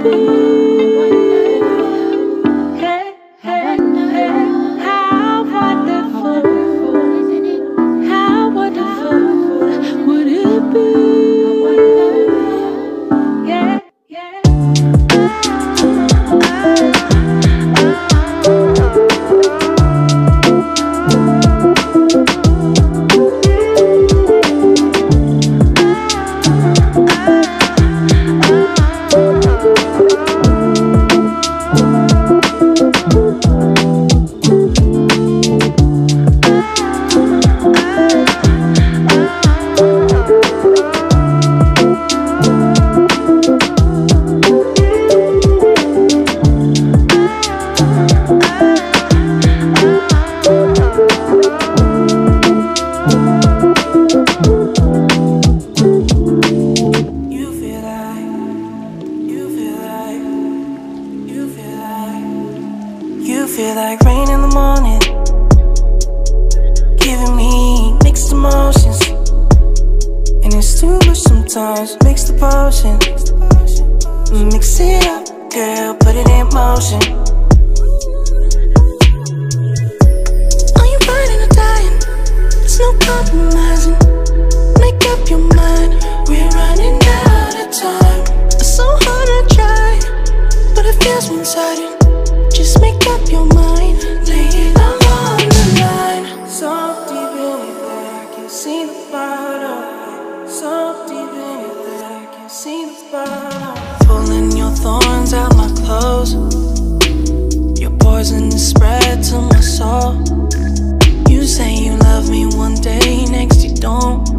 Oh. feel like rain in the morning. Giving me mixed emotions. And it's too much sometimes, mix the potion. Mix it up, girl, put it in motion. Are you fighting or dying? There's no compromising. Make up your mind, we're running out of time. It's so hard to try, but it feels one-sided up your mind, lay all on the line. So deep in I can see the bottom. So deep in I can see the bottom. Pulling your thorns out my clothes. Your poison is spread to my soul. You say you love me one day, next you don't.